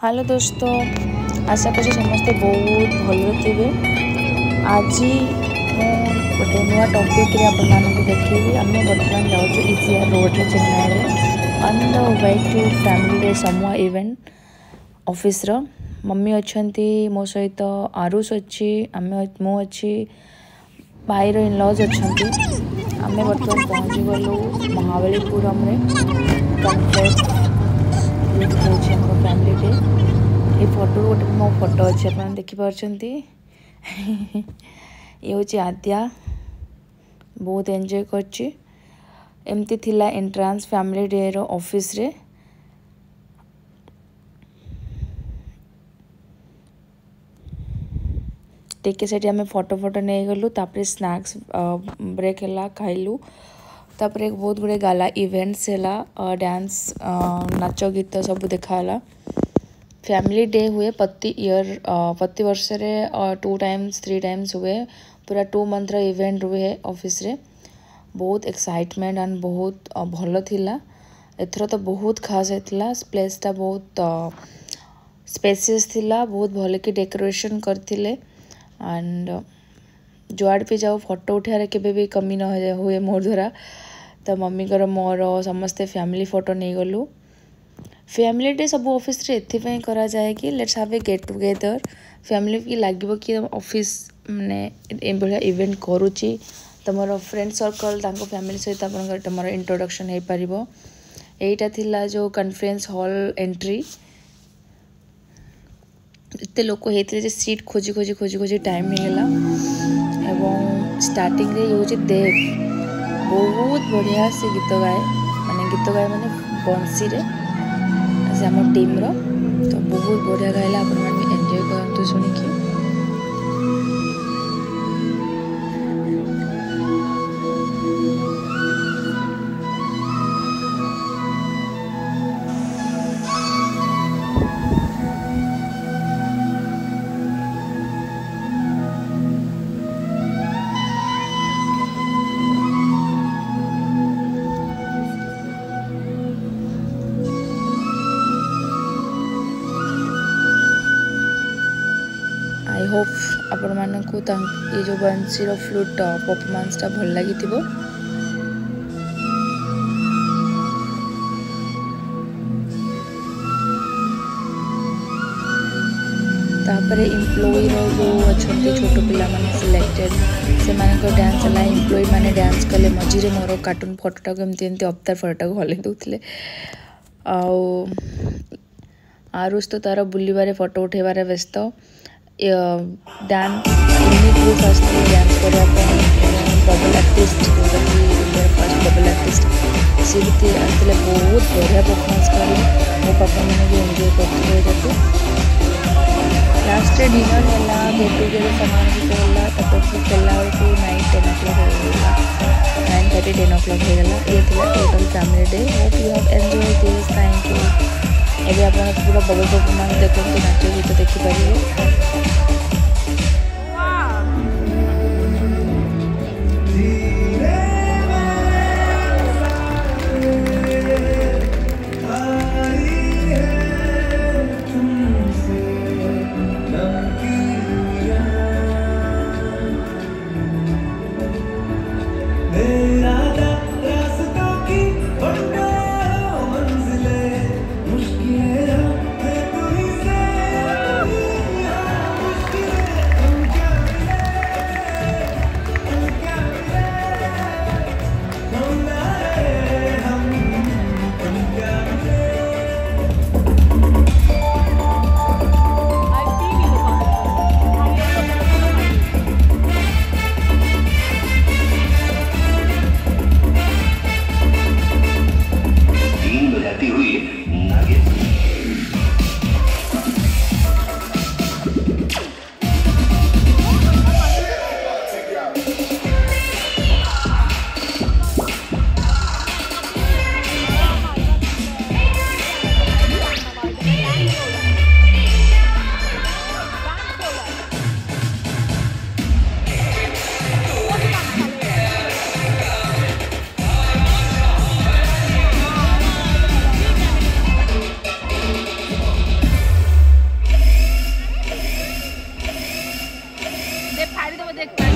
hello ଦୋସ୍ତ ଆଶା କରୁଛି ସମସ୍ତେ ବହୁତ ଭଲରେ ଥିବେ ଆଜି ମୁଁ ଗୋଟେ ନୂଆ ଟପିକ୍ରେ ଆପଣମାନଙ୍କୁ ଦେଖେଇବି ଆମେ ବର୍ତ୍ତମାନ ଯାଉଛୁ ଇଜିଆର୍ ରୋଡ଼ରେ ଚେନ୍ନାଇରେ ଅନ୍ ଦ ୱେ ଟୁ ଫ୍ୟାମିଲିରେ ସମୂହ ଇଭେଣ୍ଟ ଅଫିସ୍ର ମମି ଅଛନ୍ତି ମୋ ସହିତ ଆରୁଷ ଅଛି ଆମେ ମୁଁ ଅଛି ଭାଇର ଇନ୍ଲଜ୍ ଅଛନ୍ତି ଆମେ ବର୍ତ୍ତମାନ ପହଞ୍ଚିଗଲୁ ମହାବଳୀପୁରମରେ କନଫ୍ରେନ୍ସ ବହୁତ ହେଉଛି ଆମ ଫ୍ୟାମିଲିରେ ଏ ଫଟୋ ଗୋଟେ ମୋ ଫଟୋ ଅଛି ଆପଣ ଦେଖିପାରୁଛନ୍ତି ଇଏ ହେଉଛି ଆଦ୍ୟା ବହୁତ ଏନ୍ଜୟ କରିଛି ଏମିତି ଥିଲା ଏଣ୍ଟ୍ରାନ୍ସ ଫ୍ୟାମିଲି ଡେର ଅଫିସ୍ରେ ଟିକେ ସେଠି ଆମେ ଫଟୋ ଫଟୋ ନେଇଗଲୁ ତାପରେ ସ୍ନାକ୍ସ ବ୍ରେକ୍ ହେଲା ଖାଇଲୁ तापर एक बहुत गुड़े गाला इवेंट्स है डांस नाच गीत सब देखाला फैमिली डे हुए प्रति ईयर प्रति वर्ष रे टू टाइम्स थ्री टाइम्स हुए पूरा टू मंथ इवेंट हुए ऑफिस रे बहुत एक्साइटमेंट एंड बहुत भल था एथर तो बहुत खास होता प्लेसटा बहुत स्पेसीयसला बहुत भल कि डेकोरेसन करेंड जुआड भी जाओ फोटो उठा के कमी न हुए मोर द्वारा तो मम्मी मम्मीर मोर समस्ते फैमिली फोटो नहीं गलु फैमिली डे सब अफिस करा जाए कि let's have a get together family की लगे कि अफिस मैंने इवेंट करुच्ची तुम फ्रेंड सर्कल फैमिली सहित तुम इंट्रोडक्शन हो पार यहीटा थी जो कन्फरेन्स हल एंट्री इतने लोक होते जे सीट खोजी खोजी खोजी खोजी टाइम नहीं एवं स्टार्टिंग हूँ देव ବହୁତ ବଢ଼ିଆ ସେ ଗୀତ ଗାଏ ମାନେ ଗୀତ ଗାଏ ମାନେ ବଂଶୀରେ ସେ ଆମ ଟିମ୍ର ତ ବହୁତ ବଢ଼ିଆ ଗାଇଲା ଆପଣମାନେ ବି ଏନ୍ଜୟ କରନ୍ତୁ ଶୁଣିକି ଆପଣମାନଙ୍କୁ ଏ ଯେଉଁ ବଂଶୀର ଫ୍ଲୁଟ୍ର ପରଫମାନ୍ସଟା ଭଲ ଲାଗିଥିବ ତାପରେ ଇମ୍ପ୍ଲୋଇର ଯେଉଁ ଅଛନ୍ତି ଛୋଟ ପିଲାମାନେ ସିଲେକ୍ଟେଡ଼୍ ସେମାନଙ୍କ ଡ୍ୟାନ୍ସ ହେଲା ଇମ୍ପ୍ଲୋଇମାନେ ଡ୍ୟାନ୍ସ କଲେ ମଝିରେ ମୋର କାର୍ଟୁନ୍ ଫଟୋଟାକୁ ଏମିତି ଏମିତି ଅବତାର ଫଟୋଟାକୁ ହଲେଇ ଦେଉଥିଲେ ଆଉ ଆରୁଷ ତ ତା'ର ବୁଲିବାରେ ଫଟୋ ଉଠାଇବାରେ ବ୍ୟସ୍ତ dance, unique group first dance choreographer and bubble artist ଯେଉଁଟାକି ଇଣ୍ଡିଆର ଫାର୍ଷ୍ଟ ବବଲ୍ ଆର୍ଟିଷ୍ଟ ସିଏ ବି ଆସିଥିଲେ ବହୁତ ବଢ଼ିଆ ପରଫର୍ମାନ୍ସ କଲେ ମୋ ପାପାମାନେ ବି ଏନ୍ଜୟ କରିଥିଲେ ଏଇଟାକୁ ଲାଷ୍ଟରେ ଡିନର ହେଲା ଗେଟ୍ ଟୁଗେଦର ସାମାନ ହେଲା ତାପରେ ଖେଳିଲା ବେଳକୁ ନାଇଟ୍ ଟେନ୍ ଓ କ୍ଲକ୍ ହେଇଗଲା nine thirty ten o'clock ହେଇଗଲା ଇଏ ଥିଲା total family day hope you have enjoy this thank you ଏବେ ଆପଣ ପୁରା ବଗଲ ବଗଲ ମାନେ ଦେଖନ୍ତୁ ନାଚ ଗୀତ ଦେଖିପାରିବେ देखता है